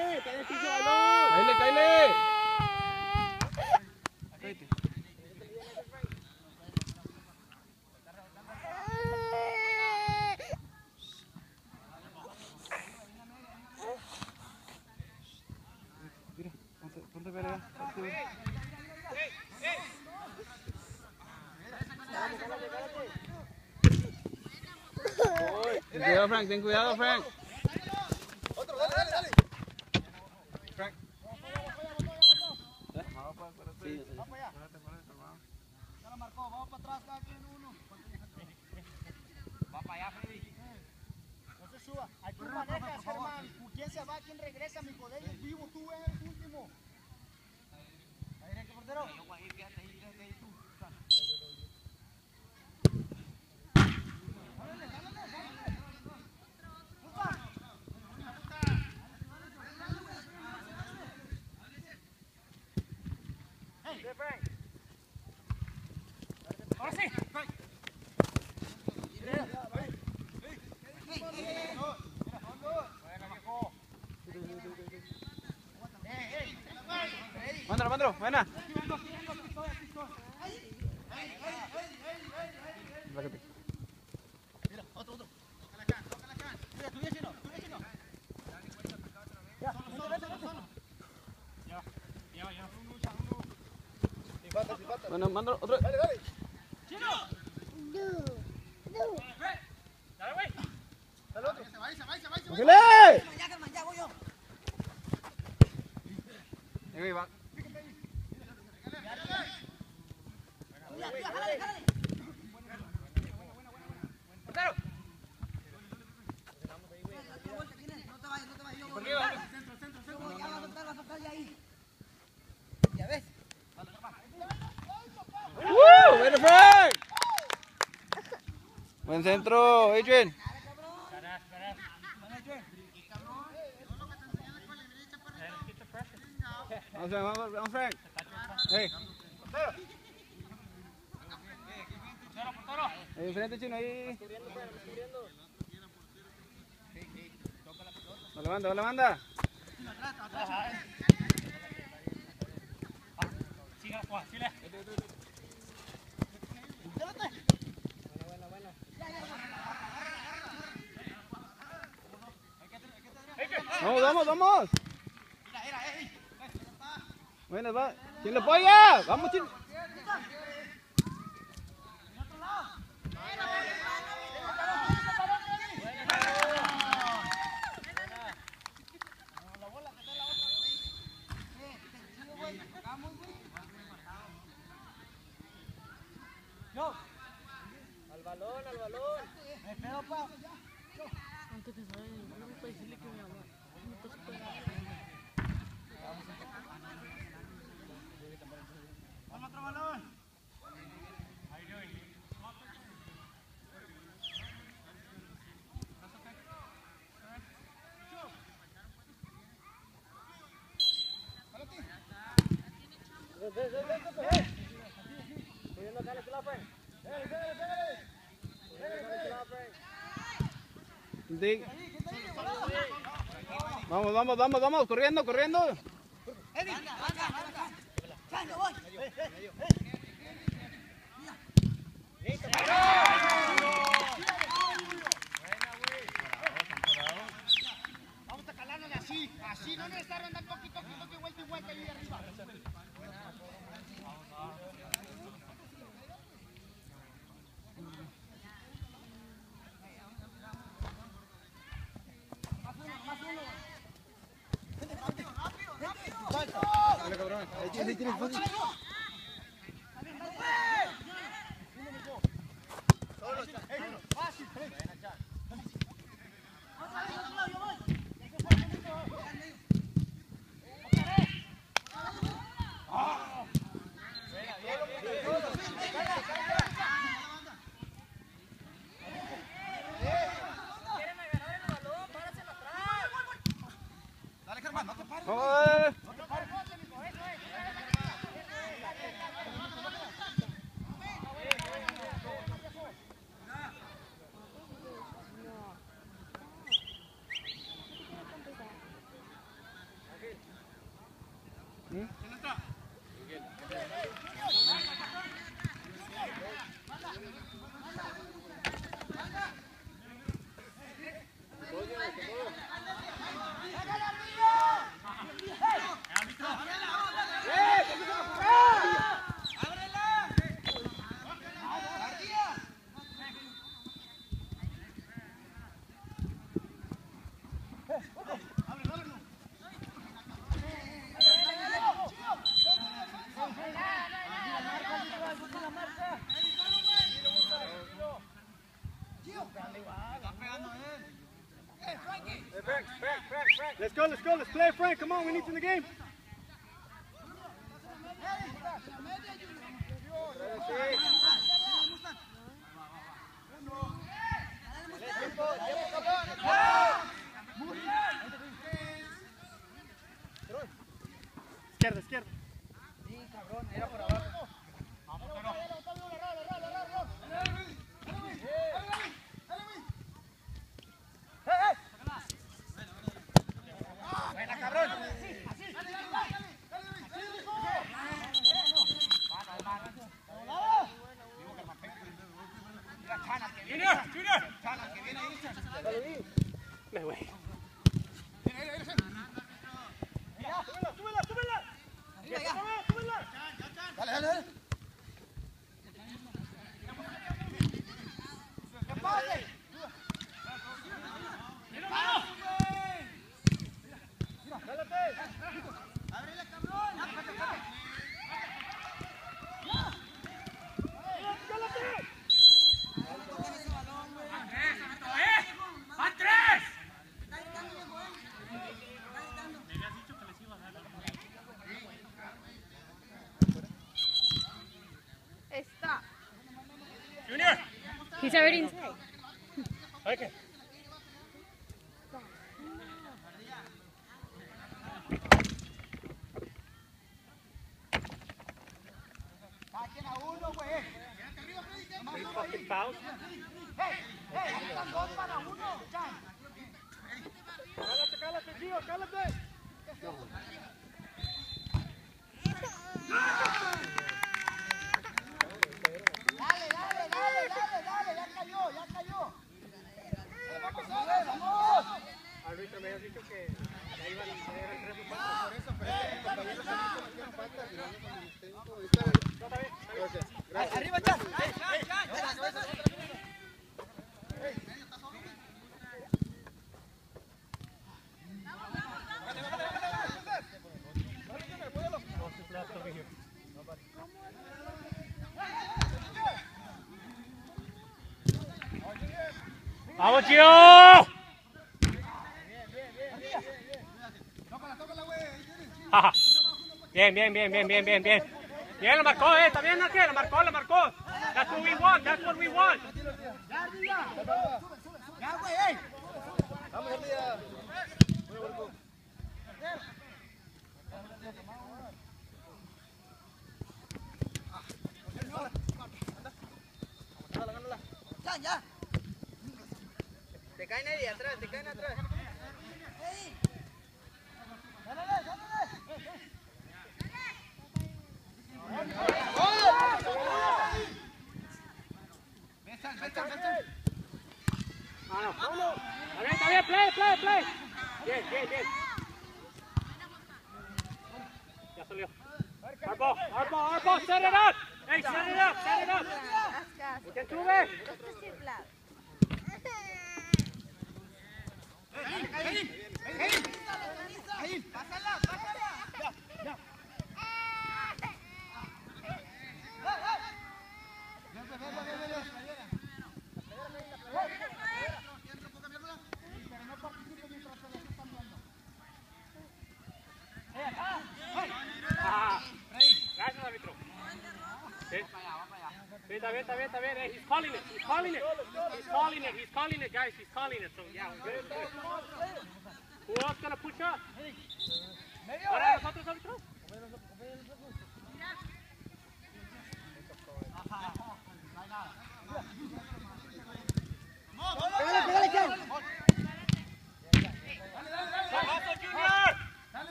Para allá. Ten cuidado. Frank. Sí, sí. Ya la marcó, vamos para atrás cada quien uno. Va para allá, Freddy. No se suba. Hay tú manejas, Germán. ¿Quién se va? ¿Quién regresa? Mi colega es vivo, tú eres el último. Ahí derecho, portero. Yo voy a ir, quédate ahí, quédate ahí tú. Ahora sí. Mándalo, buena. Mira, otro, otro. Tócala acá, tócala acá. Mira, tu vecino, tu vecino. Ya, vete, vete. Ya, ya, ya. Bueno, mándalo, otro. ¡Chino! Dale, güey. Dale otro. Se va, se va, se va, se va. ¡Cógele! Ya, ya voy yo. Ahí va. Ya, jálale, jálale. Portero. No te vayas, no te vayas. Yo voy. Centro, centro, centro. Ya va a soltar, va a ahí. Enfrente, chino, ahí. Dale banda, dale banda. Vamos, vamos, vamos. Bueno, va. ¿Quién lo apoya? Vamos, chino. Me pedo, pa. Antes de saber, no me puede decirle que mi mamá no está superando. Vamos otro balón. Sí. Vamos, vamos, vamos, vamos, corriendo, corriendo. Vamos a calarnos así, así, no necesitar andar poquito, poquito, que vuelta y vuelta ahí arriba. Dale, cabrón. Ahí tienes, ahí tienes, fácil. Germán, no let's play, Frank. Come on, we need you in the game. ¡Ábrele, cabrón! Fouls. Dos para uno. Cálate, cálate, tío, cálate. Dale, dale, dale, dale, dale, ya cayó, ya cayó. Vamos, vamos. Me habías dicho que ya iban eran tres o cuatro. Por eso, pero los compañeros hicieron falta, Gracias. Arriba, Chan. ¡Vamos! Ajá. Bien, bien, bien, bien, bien, bien, bien. Bien, lo marcó, eh. Está bien, Naque, lo marcó, lo marcó. That's what we want, that's what we want. Te caen atrás, te caen atrás. Mano, vamos. Está bien, está bien, play, play, play. Bien, bien, bien. Ya salió. Arbo, Arbo, Arbo, set it up. Hey, set it up, set it up. You can do it. Ah, Sí, está bien, está bien, está bien. Hey, he's calling it, he's calling it. He's calling it, he's calling it, guys. He's calling it. So, yeah, we're good, we're good. Who else gonna push up? ¿Ahora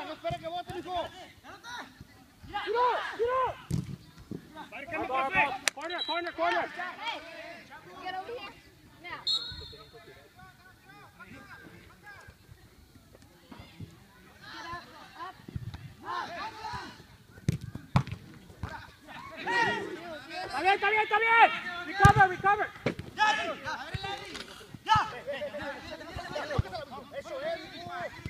Mira, no espera que voten, hijo. ¡Tira! ¡Tira! ¡Márcame, profe! ¡Corner, corner, corner! Hey! Get over here. Now. Está bien, está bien, está bien. Recover, recover. Ya, ya, ya. Eso es.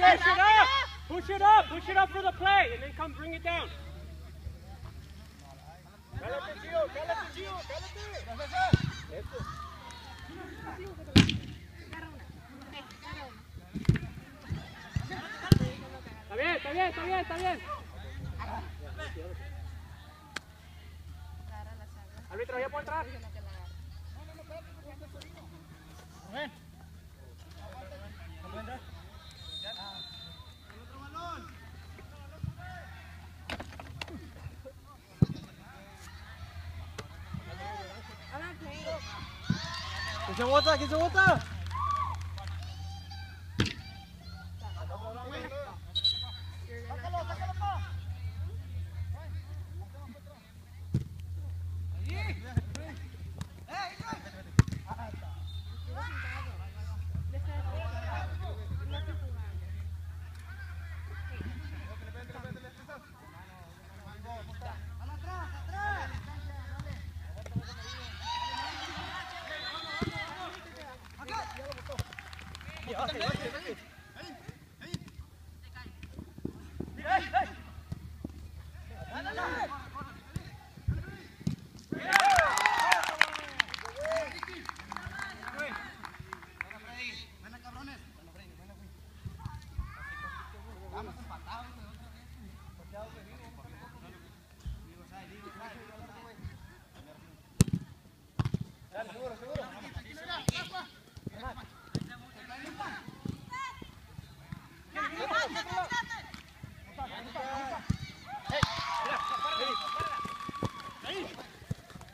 Push it up, push it up, push it up for the play, and then come bring it down. Cálate, Gio, cálate, Gio, Está bien, está bien, está bien, está bien. Árbitro, ¿ya puedo entrar? ¿Quién se bota? ¿Quién se bota?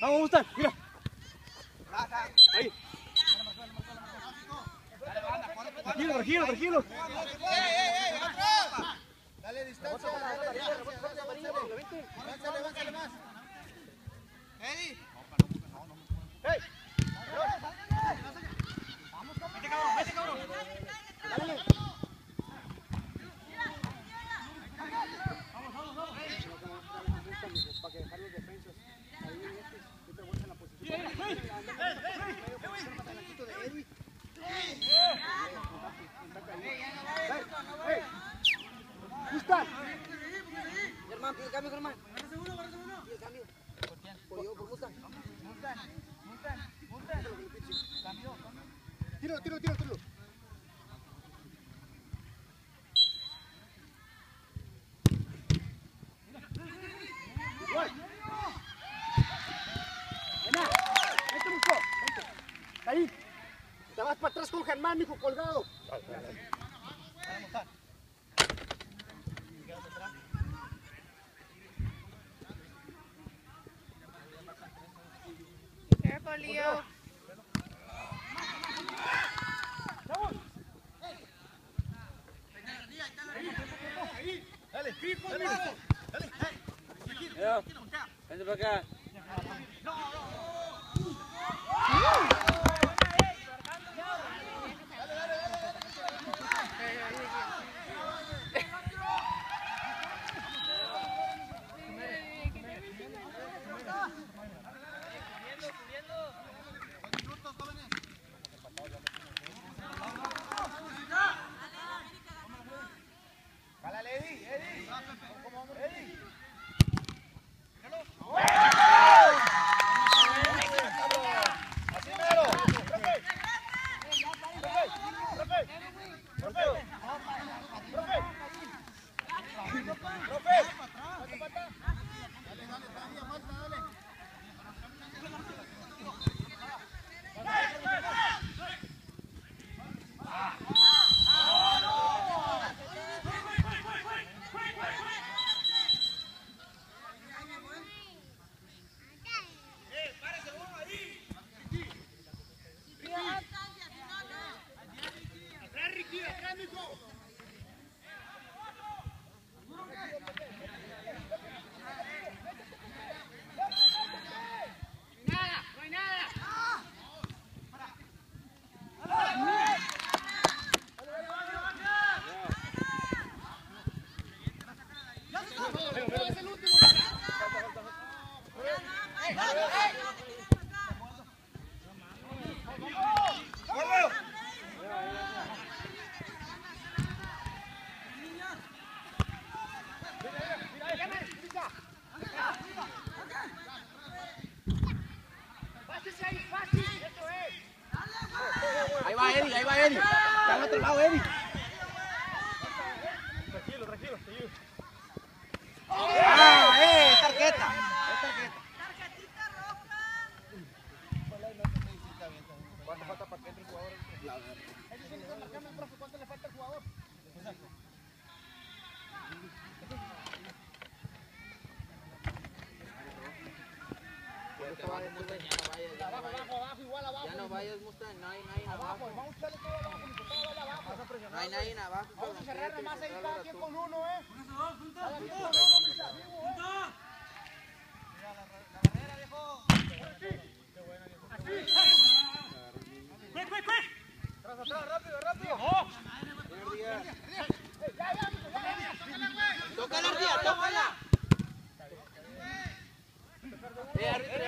Vamos, Gustavo, mira. Ahí. Tranquilo, tranquilo, tranquilo. Dale distancia, dale distancia, avanzale, avanzale más. Eddie. Hey. Gustavo. Germán, pide cambio, Germán. Pide cambio. ¿Por quién? Por yo, por Mustang. Tiro, tiro, tiro, tiro. Guay. ahí. Te vas para Germán, hijo, colgado. Careful, Leo. Dale, fijo, fijo. Vente para acá. Jálale, Ahí va Eddie, ahí va Eddie. Está al otro lado Eddie. Tranquilo, tranquilo, tranquilo. Ah, eh, es tarjeta. Es tarjeta. ¿Cuánto falta para que entre el jugador? ¿Cuánto le falta al jugador? Abajo, abajo, igual abajo. Ya no vayas, Mustang. No hay nadie Abajo, vamos a echarle todo abajo, Nico, todo vale abajo. No hay nadie abajo. Vamos a cerrar nada más ahí cada quien con uno, ¿eh? Cada quien con uno, mis amigos, ¿eh? Atrás, atrás, rápido, rápido. Tócala, Ardía, tócala. Eh, árbitro, ya. Ya puede entrar. Dos, dos, dos.